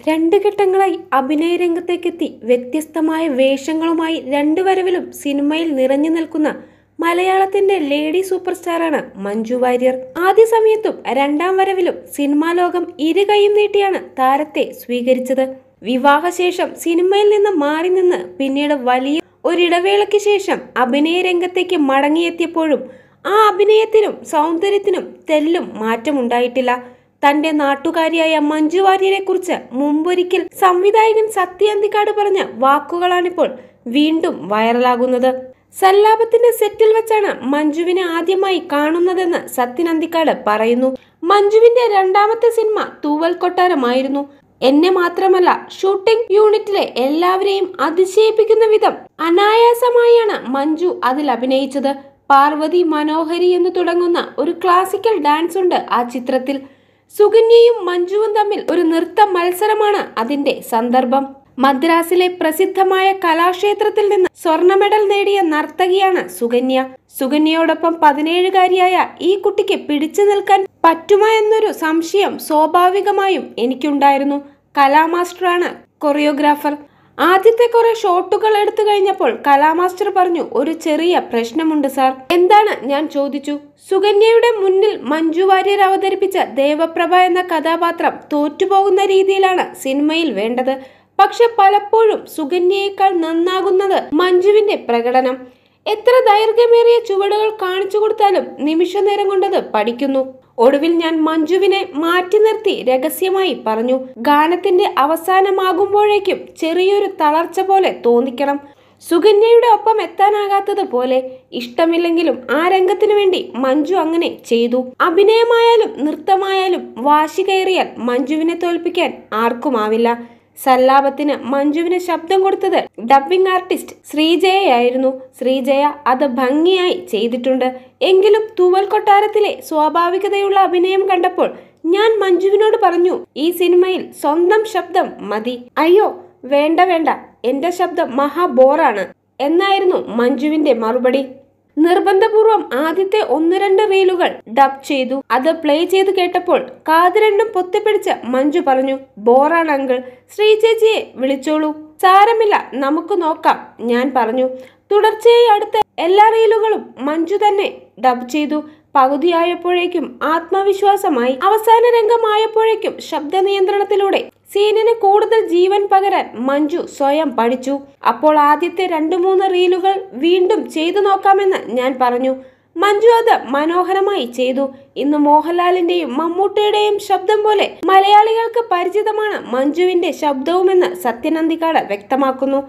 രണ്ട് ഘട്ടങ്ങളായി അഭിനയ രംഗത്തേക്കെത്തി. വ്യത്യസ്തമായ വേഷങ്ങളുമായി രണ്ടു വരവിലും സിനിമയിൽ നിറഞ്ഞു നിൽക്കുന്ന മലയാളത്തിന്റെ ലേഡി സൂപ്പർ സ്റ്റാറാണ് മഞ്ജു വാര്യർ. ആദ്യ സമയത്തും രണ്ടാം വരവിലും സിനിമാ ലോകം ഇരുകൈയും നീട്ടിയാണ് താരത്തെ സ്വീകരിച്ചത്. വിവാഹശേഷം സിനിമയിൽ നിന്ന് മാറി നിന്ന് പിന്നീട് വലിയ ഒരിടവേളയ്ക്ക് ശേഷം അഭിനയ രംഗത്തേക്ക് മടങ്ങിയെത്തിയപ്പോഴും ആ അഭിനയത്തിനും സൗന്ദര്യത്തിനും തെല്ലും മാറ്റമുണ്ടായിട്ടില്ല. തന്റെ നാട്ടുകാരിയായ മഞ്ജു വാര്യരെ കുറിച്ച് മുമ്പൊരിക്കൽ സംവിധായകൻ സത്യ അന്തിക്കാട് പറഞ്ഞ വാക്കുകളാണിപ്പോൾ വീണ്ടും വൈറലാകുന്നത്. സല്ലാപത്തിന്റെ സെറ്റിൽ വെച്ചാണ് മഞ്ജുവിനെ ആദ്യമായി കാണുന്നതെന്ന് സത്യൻ അന്തിക്കാട് പറയുന്നു. മഞ്ജുവിന്റെ രണ്ടാമത്തെ സിനിമ തൂവൽ കൊട്ടാരമായിരുന്നു. എന്നെ മാത്രമല്ല ഷൂട്ടിംഗ് യൂണിറ്റിലെ എല്ലാവരെയും അതിശയിപ്പിക്കുന്ന വിധം അനായാസമായാണ് മഞ്ജു അതിൽ അഭിനയിച്ചത്. പാർവതി മനോഹരി എന്ന് തുടങ്ങുന്ന ഒരു ക്ലാസിക്കൽ ഡാൻസ് ഉണ്ട് ആ ചിത്രത്തിൽ. സുകന്യയും മഞ്ജുവും തമ്മിൽ ഒരു നൃത്ത മത്സരമാണ് അതിന്റെ സന്ദർഭം. മദ്രാസിലെ പ്രസിദ്ധമായ കലാക്ഷേത്രത്തിൽ നിന്ന് സ്വർണ മെഡൽ നേടിയ നർത്തകിയാണ് സുകന്യ. സുകന്യയോടൊപ്പം പതിനേഴുകാരിയായ ഈ കുട്ടിക്ക് പിടിച്ചു നിൽക്കാൻ പറ്റുമോ എന്നൊരു സംശയം സ്വാഭാവികമായും എനിക്കുണ്ടായിരുന്നു. കലാമാസ്റ്ററാണ് കൊറിയോഗ്രാഫർ. ആദ്യത്തെ കുറെ ഷോട്ടുകൾ എടുത്തു കഴിഞ്ഞപ്പോൾ കലാമാസ്റ്റർ പറഞ്ഞു ഒരു ചെറിയ പ്രശ്നമുണ്ട് സാർ. എന്താണ്? ഞാൻ ചോദിച്ചു. സുകന്യയുടെ മുന്നിൽ മഞ്ജു വാര്യർ അവതരിപ്പിച്ച ദേവപ്രഭ എന്ന കഥാപാത്രം തോറ്റുപോകുന്ന രീതിയിലാണ് സിനിമയിൽ വേണ്ടത്. പക്ഷെ പലപ്പോഴും സുകന്യയേക്കാൾ നന്നാകുന്നത് മഞ്ജുവിന്റെ പ്രകടനം. എത്ര ദൈർഘ്യമേറിയ ചുവടുകൾ കാണിച്ചു കൊടുത്താലും നിമിഷ നേരം കൊണ്ടത് പഠിക്കുന്നു. ഒടുവിൽ ഞാൻ മഞ്ജുവിനെ മാറ്റി നിർത്തി രഹസ്യമായി പറഞ്ഞു ഗാനത്തിന്റെ അവസാനമാകുമ്പോഴേക്കും ചെറിയൊരു തളർച്ച പോലെ തോന്നിക്കണം. സുകന്യയുടെ ഒപ്പം എത്താനാകാത്തത് പോലെ ഇഷ്ടമില്ലെങ്കിലും ആ രംഗത്തിനു വേണ്ടി മഞ്ജു അങ്ങനെ ചെയ്തു. അഭിനയമായാലും നൃത്തമായാലും വാശി കയറിയാൽ മഞ്ജുവിനെ തോൽപ്പിക്കാൻ ആർക്കുമാവില്ല. സല്ലാപത്തിന് മഞ്ജുവിന് ശബ്ദം കൊടുത്തത് ഡബ്ബിംഗ് ആർട്ടിസ്റ്റ് ശ്രീജയയായിരുന്നു. ശ്രീജയ അത് ഭംഗിയായി ചെയ്തിട്ടുണ്ട്. എങ്കിലും തൂവൽ കൊട്ടാരത്തിലെ സ്വാഭാവികതയുള്ള അഭിനയം കണ്ടപ്പോൾ ഞാൻ മഞ്ജുവിനോട് പറഞ്ഞു ഈ സിനിമയിൽ സ്വന്തം ശബ്ദം മതി. അയ്യോ വേണ്ട വേണ്ട. എന്റെ ശബ്ദം മഹാബോറാണ് എന്നായിരുന്നു മഞ്ജുവിന്റെ മറുപടി. നിർബന്ധപൂർവം ആദ്യത്തെ ഒന്ന് രണ്ട് റീലുകൾ ഡബ് ചെയ്തു. അത് പ്ലേ ചെയ്ത് കേട്ടപ്പോൾ കാതിരണ്ടും പൊത്തിപ്പിടിച്ച് മഞ്ജു പറഞ്ഞു ബോറാണ് അങ്കിൾ ശ്രീ ചേച്ചിയെ വിളിച്ചോളൂ. സാരമില്ല നമുക്ക് നോക്കാം ഞാൻ പറഞ്ഞു. തുടർച്ചയായി അടുത്ത എല്ലാ റീലുകളും മഞ്ജു തന്നെ ഡബ് ചെയ്തു. പകുതിയായപ്പോഴേക്കും ആത്മവിശ്വാസമായി അവസാന രംഗമായപ്പോഴേക്കും ശബ്ദ നിയന്ത്രണത്തിലൂടെ സീനിന് കൂടുതൽ ജീവൻ പകരാൻ മഞ്ജു സ്വയം പഠിച്ചു. അപ്പോൾ ആദ്യത്തെ രണ്ടു മൂന്ന് റീലുകൾ വീണ്ടും ചെയ്തു നോക്കാമെന്ന് ഞാൻ പറഞ്ഞു. മഞ്ജു അത് മനോഹരമായി ചെയ്തു. ഇന്ന് മോഹൻലാലിന്റെയും മമ്മൂട്ടിയുടെയും ശബ്ദം പോലെ മലയാളികൾക്ക് പരിചിതമാണ് മഞ്ജുവിന്റെ ശബ്ദവുമെന്ന് സത്യനന്ദിക്കാട് വ്യക്തമാക്കുന്നു.